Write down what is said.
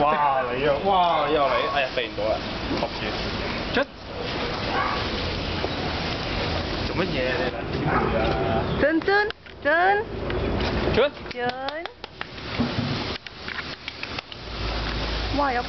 哇你啊！哇又嚟，哎呀避唔到啦，托住。出。做乜嘢你兩姊妹啊？真真真出。真。哇有風。